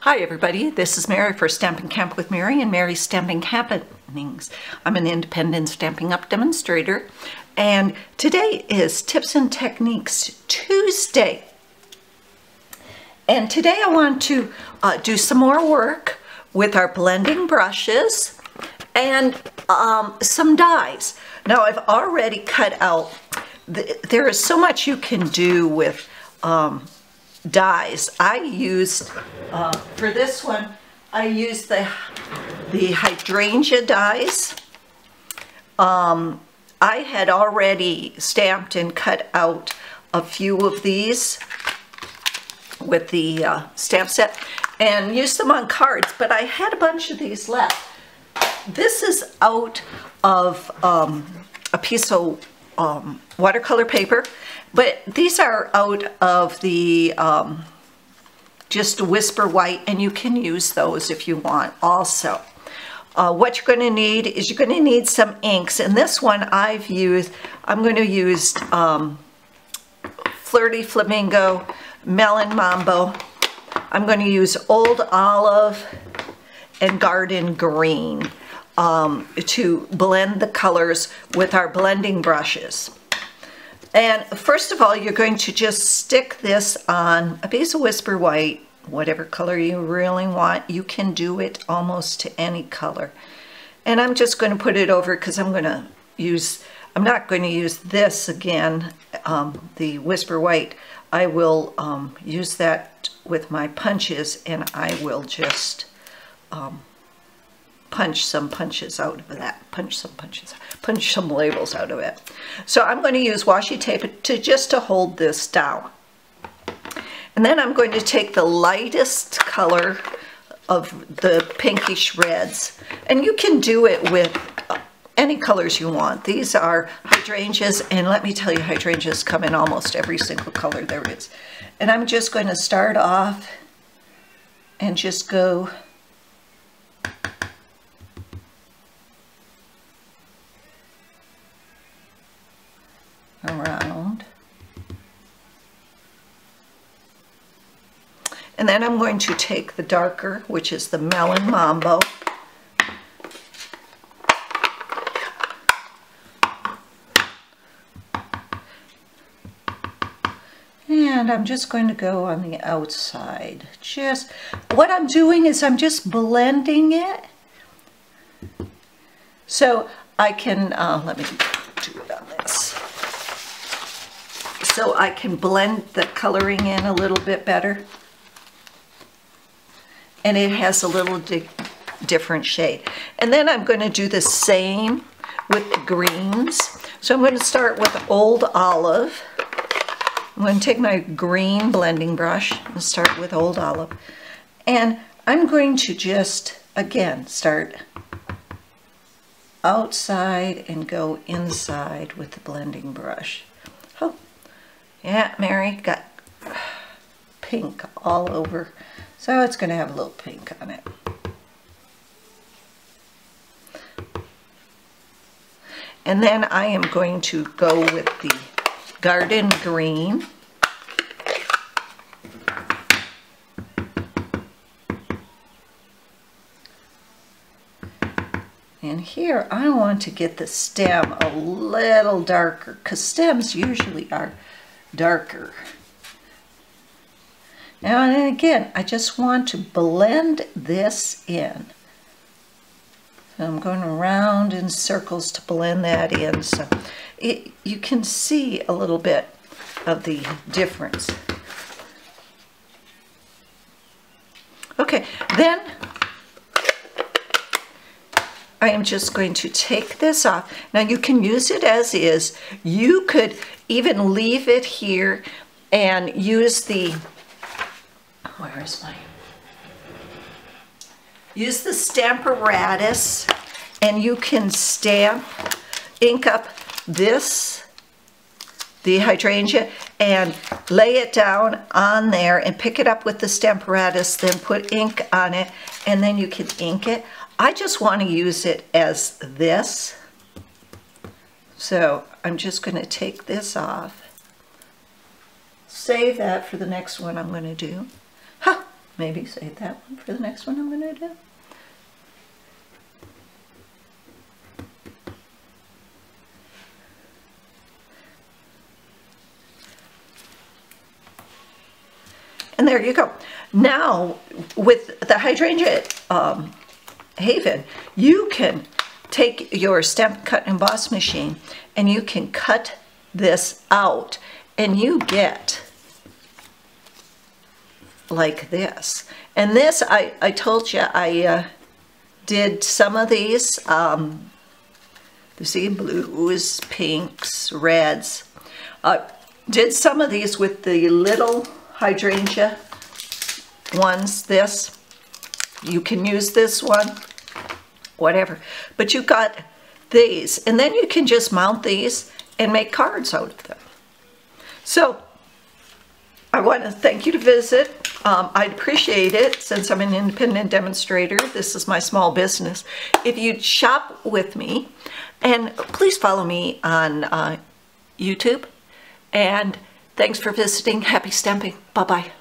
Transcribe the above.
Hi everybody, this is Mary for Stampin' Camp with Mary and Mary's Stampin' Happenings. I'm an independent Stampin' Up! demonstrator and today is Tips and Techniques Tuesday. And today I want to uh, do some more work with our blending brushes and um, some dies. Now I've already cut out, the, there is so much you can do with um, dies. I used, uh, for this one, I used the, the hydrangea dies. Um, I had already stamped and cut out a few of these with the uh, stamp set and used them on cards, but I had a bunch of these left. This is out of um, a piece of um, watercolor paper but these are out of the um, just Whisper White, and you can use those if you want also. Uh, what you're going to need is you're going to need some inks. And this one I've used, I'm going to use um, Flirty Flamingo, Melon Mambo. I'm going to use Old Olive and Garden Green um, to blend the colors with our blending brushes. And first of all, you're going to just stick this on a piece of Whisper White, whatever color you really want. You can do it almost to any color. And I'm just going to put it over because I'm going to use, I'm not going to use this again, um, the Whisper White. I will um, use that with my punches and I will just um, punch some punches out of that, punch some punches, punch some labels out of it. So I'm going to use washi tape to just to hold this down. And then I'm going to take the lightest color of the pinkish reds, and you can do it with any colors you want. These are hydrangeas, and let me tell you, hydrangeas come in almost every single color there is. And I'm just going to start off and just go around. And then I'm going to take the darker, which is the Melon Mambo. And I'm just going to go on the outside. Just, what I'm doing is I'm just blending it. So I can, uh, let me do it on this so I can blend the coloring in a little bit better. And it has a little di different shade. And then I'm going to do the same with the greens. So I'm going to start with Old Olive. I'm going to take my green blending brush and start with Old Olive. And I'm going to just, again, start outside and go inside with the blending brush. Oh, yeah, Mary got pink all over. So it's going to have a little pink on it. And then I am going to go with the garden green. And here I want to get the stem a little darker because stems usually are darker. Now and again, I just want to blend this in. So I'm going around in circles to blend that in. So it, you can see a little bit of the difference. Okay, then I am just going to take this off. Now you can use it as is. You could even leave it here and use the, where is my, use the Stamparatus and you can stamp, ink up this, the hydrangea, and lay it down on there and pick it up with the Stamparatus, then put ink on it, and then you can ink it. I just want to use it as this. So I'm just going to take this off. Save that for the next one I'm going to do. Maybe save that one for the next one I'm gonna do. And there you go. Now, with the hydrangea um, Haven, you can take your stamp cut emboss machine and you can cut this out and you get like this. And this, I, I told you, I uh, did some of these, um, you see blues, pinks, reds. Uh, did some of these with the little hydrangea ones, this. You can use this one, whatever. But you got these, and then you can just mount these and make cards out of them. So, I want to thank you to visit. Um, I'd appreciate it since I'm an independent demonstrator. This is my small business. If you'd shop with me, and please follow me on uh, YouTube. And thanks for visiting. Happy stamping. Bye-bye.